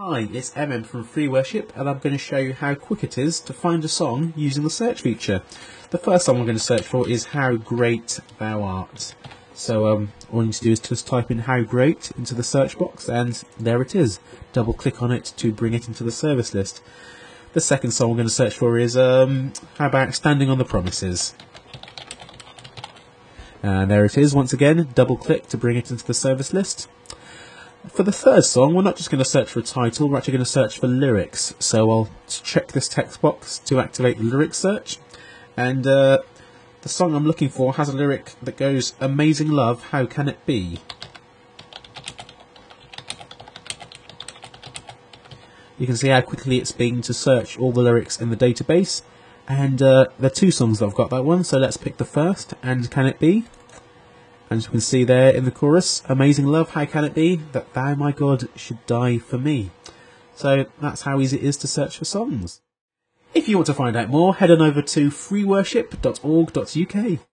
Hi, it's MM from FreeWorship and I'm going to show you how quick it is to find a song using the search feature. The first song I'm going to search for is How Great Thou Art. So um, all you need to do is just type in How Great into the search box and there it is. Double click on it to bring it into the service list. The second song I'm going to search for is um, How About Standing on the Promises. And there it is once again, double click to bring it into the service list. For the third song, we're not just going to search for a title, we're actually going to search for lyrics. So I'll check this text box to activate the lyric search. And uh, the song I'm looking for has a lyric that goes, Amazing love, how can it be? You can see how quickly it's been to search all the lyrics in the database. And uh, there are two songs that I've got that one, so let's pick the first, and Can It Be? And you can see there in the chorus, Amazing love, how can it be that thou, my God, should die for me? So that's how easy it is to search for songs. If you want to find out more, head on over to freeworship.org.uk.